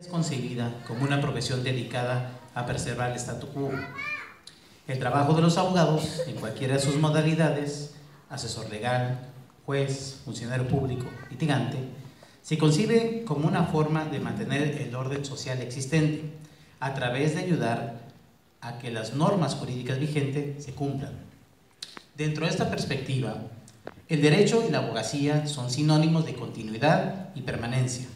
es concebida como una profesión dedicada a preservar el statu quo. El trabajo de los abogados, en cualquiera de sus modalidades, asesor legal, juez, funcionario público, litigante, se concibe como una forma de mantener el orden social existente a través de ayudar a que las normas jurídicas vigentes se cumplan. Dentro de esta perspectiva, el derecho y la abogacía son sinónimos de continuidad y permanencia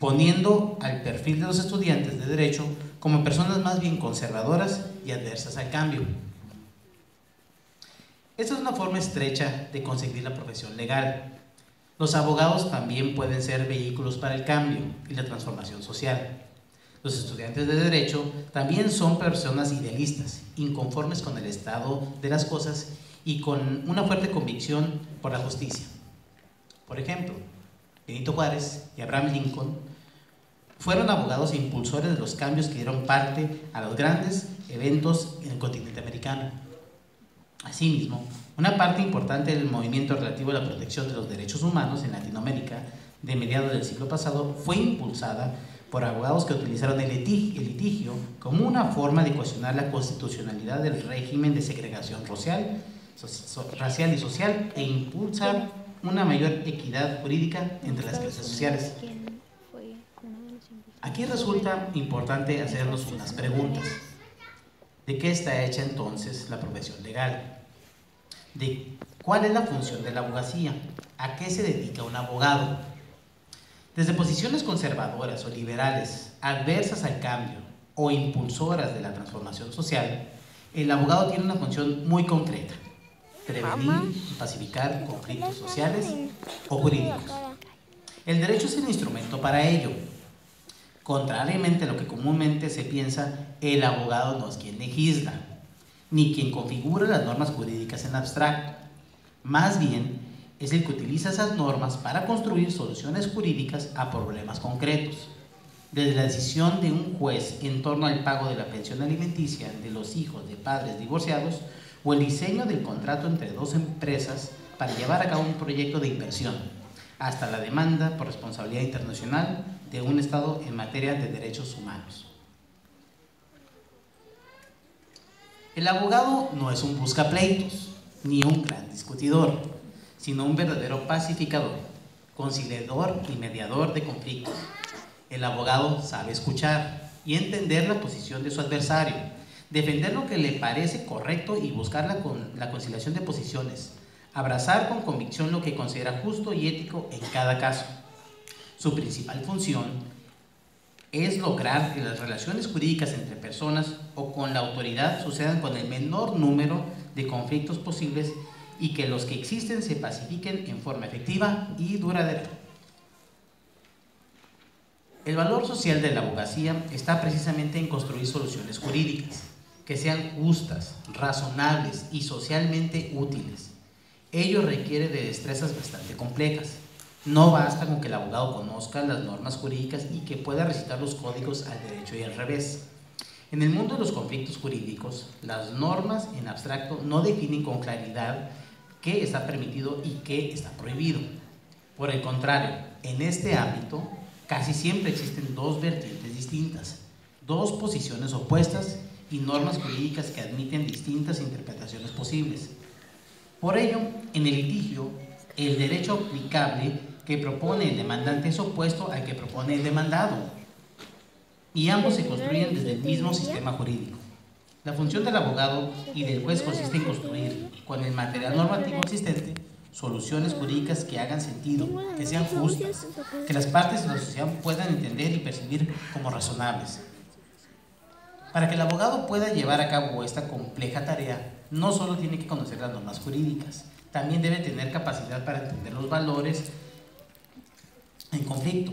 poniendo al perfil de los estudiantes de Derecho como personas más bien conservadoras y adversas al cambio. Esta es una forma estrecha de conseguir la profesión legal. Los abogados también pueden ser vehículos para el cambio y la transformación social. Los estudiantes de Derecho también son personas idealistas, inconformes con el estado de las cosas y con una fuerte convicción por la justicia. Por ejemplo, Benito Juárez y Abraham Lincoln fueron abogados e impulsores de los cambios que dieron parte a los grandes eventos en el continente americano. Asimismo, una parte importante del movimiento relativo a la protección de los derechos humanos en Latinoamérica de mediados del siglo pasado fue impulsada por abogados que utilizaron el litigio, como una forma de cuestionar la constitucionalidad del régimen de segregación racial, racial y social e impulsar una mayor equidad jurídica entre las clases sociales. Aquí resulta importante hacernos unas preguntas. ¿De qué está hecha entonces la profesión legal? ¿De cuál es la función de la abogacía? ¿A qué se dedica un abogado? Desde posiciones conservadoras o liberales, adversas al cambio o impulsoras de la transformación social, el abogado tiene una función muy concreta, prevenir y pacificar conflictos sociales o jurídicos. El derecho es el instrumento para ello, Contrariamente a lo que comúnmente se piensa, el abogado no es quien legisla, ni quien configura las normas jurídicas en abstracto. Más bien, es el que utiliza esas normas para construir soluciones jurídicas a problemas concretos. Desde la decisión de un juez en torno al pago de la pensión alimenticia de los hijos de padres divorciados o el diseño del contrato entre dos empresas para llevar a cabo un proyecto de inversión, hasta la demanda por responsabilidad internacional de un Estado en materia de derechos humanos. El abogado no es un buscapleitos, ni un gran discutidor, sino un verdadero pacificador, conciliador y mediador de conflictos. El abogado sabe escuchar y entender la posición de su adversario, defender lo que le parece correcto y buscar la, la conciliación de posiciones, abrazar con convicción lo que considera justo y ético en cada caso su principal función es lograr que las relaciones jurídicas entre personas o con la autoridad sucedan con el menor número de conflictos posibles y que los que existen se pacifiquen en forma efectiva y duradera. El valor social de la abogacía está precisamente en construir soluciones jurídicas que sean justas, razonables y socialmente útiles. Ello requiere de destrezas bastante complejas no basta con que el abogado conozca las normas jurídicas y que pueda recitar los códigos al derecho y al revés. En el mundo de los conflictos jurídicos, las normas en abstracto no definen con claridad qué está permitido y qué está prohibido. Por el contrario, en este ámbito casi siempre existen dos vertientes distintas, dos posiciones opuestas y normas jurídicas que admiten distintas interpretaciones posibles. Por ello, en el litigio, el derecho aplicable que propone el demandante es opuesto al que propone el demandado. Y ambos se construyen desde el mismo sistema jurídico. La función del abogado y del juez consiste en construir, con el material normativo existente, soluciones jurídicas que hagan sentido, que sean justas, que las partes de la sociedad puedan entender y percibir como razonables. Para que el abogado pueda llevar a cabo esta compleja tarea, no solo tiene que conocer las normas jurídicas, también debe tener capacidad para entender los valores en conflicto,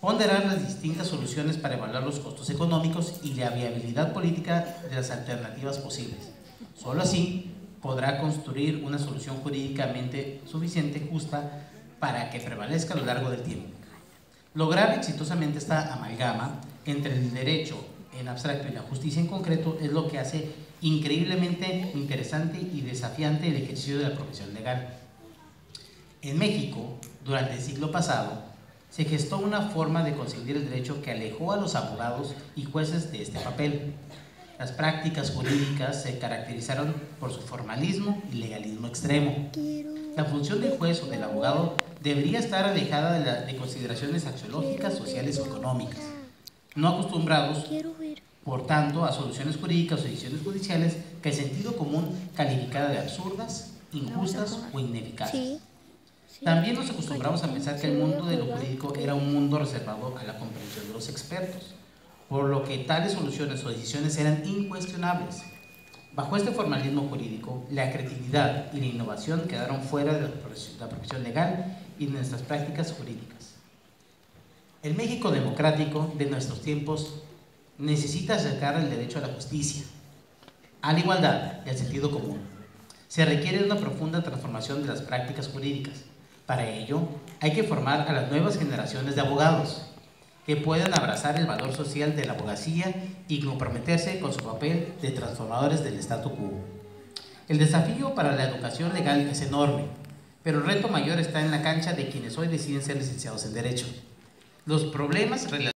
ponderar las distintas soluciones para evaluar los costos económicos y la viabilidad política de las alternativas posibles. Solo así podrá construir una solución jurídicamente suficiente, justa, para que prevalezca a lo largo del tiempo. Lograr exitosamente esta amalgama entre el derecho en abstracto y la justicia en concreto es lo que hace increíblemente interesante y desafiante el ejercicio de la profesión legal. En México, durante el siglo pasado, se gestó una forma de conseguir el derecho que alejó a los abogados y jueces de este papel. Las prácticas jurídicas se caracterizaron por su formalismo y legalismo extremo. La función del juez o del abogado debería estar alejada de, de consideraciones axiológicas, sociales o económicas, no acostumbrados, por tanto, a soluciones jurídicas o decisiones judiciales que el sentido común calificara de absurdas, injustas o ineficaces. También nos acostumbramos a pensar que el mundo de lo jurídico era un mundo reservado a la comprensión de los expertos, por lo que tales soluciones o decisiones eran incuestionables. Bajo este formalismo jurídico, la creatividad y la innovación quedaron fuera de la profesión legal y de nuestras prácticas jurídicas. El México democrático de nuestros tiempos necesita acercar el derecho a la justicia, a la igualdad y al sentido común. Se requiere una profunda transformación de las prácticas jurídicas para ello, hay que formar a las nuevas generaciones de abogados que puedan abrazar el valor social de la abogacía y comprometerse con su papel de transformadores del statu quo. El desafío para la educación legal es enorme, pero el reto mayor está en la cancha de quienes hoy deciden ser licenciados en Derecho. Los problemas relacionados